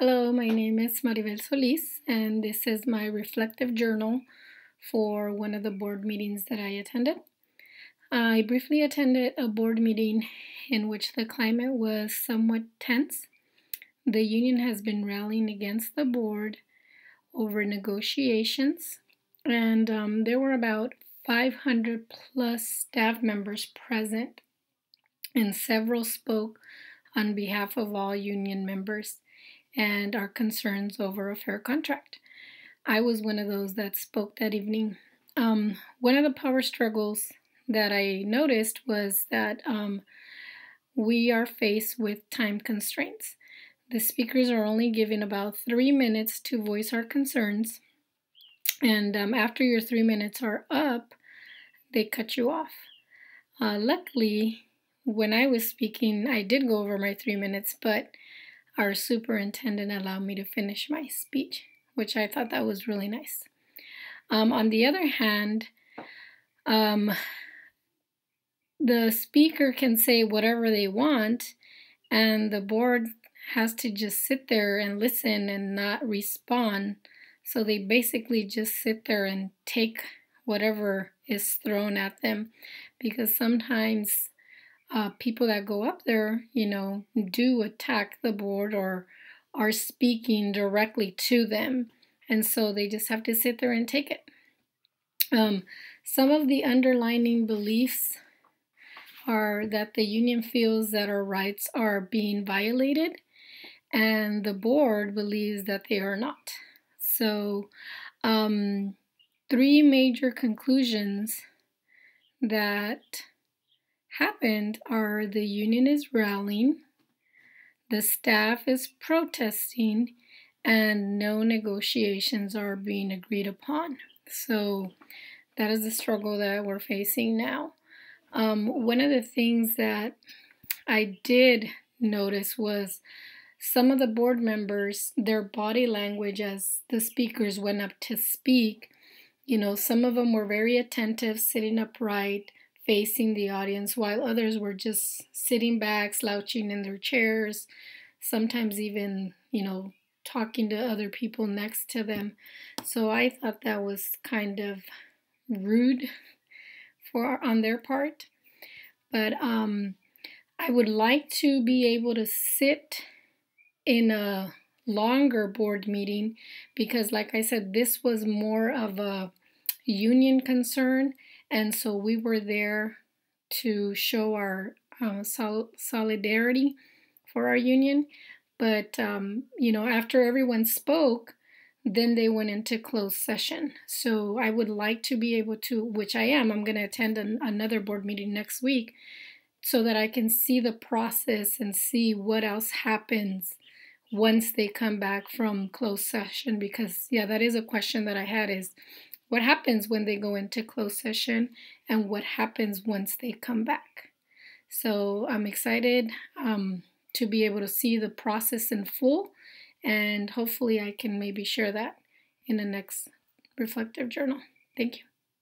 Hello, my name is Maribel Solis, and this is my reflective journal for one of the board meetings that I attended. I briefly attended a board meeting in which the climate was somewhat tense. The union has been rallying against the board over negotiations, and um, there were about 500 plus staff members present, and several spoke on behalf of all union members and our concerns over a fair contract. I was one of those that spoke that evening. Um, one of the power struggles that I noticed was that um, we are faced with time constraints. The speakers are only given about three minutes to voice our concerns, and um, after your three minutes are up, they cut you off. Uh, luckily, when I was speaking, I did go over my three minutes, but our superintendent allowed me to finish my speech, which I thought that was really nice. Um, on the other hand, um, the speaker can say whatever they want, and the board has to just sit there and listen and not respond. So they basically just sit there and take whatever is thrown at them because sometimes uh, people that go up there, you know, do attack the board or are speaking directly to them. And so they just have to sit there and take it. Um, some of the underlining beliefs are that the union feels that our rights are being violated, and the board believes that they are not. So, um, three major conclusions that happened are the union is rallying, the staff is protesting, and no negotiations are being agreed upon. So that is the struggle that we're facing now. Um, one of the things that I did notice was some of the board members, their body language as the speakers went up to speak, you know, some of them were very attentive, sitting upright, facing the audience, while others were just sitting back, slouching in their chairs, sometimes even, you know, talking to other people next to them. So I thought that was kind of rude for on their part. But um, I would like to be able to sit in a longer board meeting because, like I said, this was more of a union concern and so we were there to show our uh, sol- solidarity for our union. But, um, you know, after everyone spoke, then they went into closed session. So I would like to be able to, which I am, I'm going to attend an, another board meeting next week so that I can see the process and see what else happens once they come back from closed session because yeah that is a question that i had is what happens when they go into closed session and what happens once they come back. So I'm excited um, to be able to see the process in full, and hopefully, I can maybe share that in the next reflective journal. Thank you.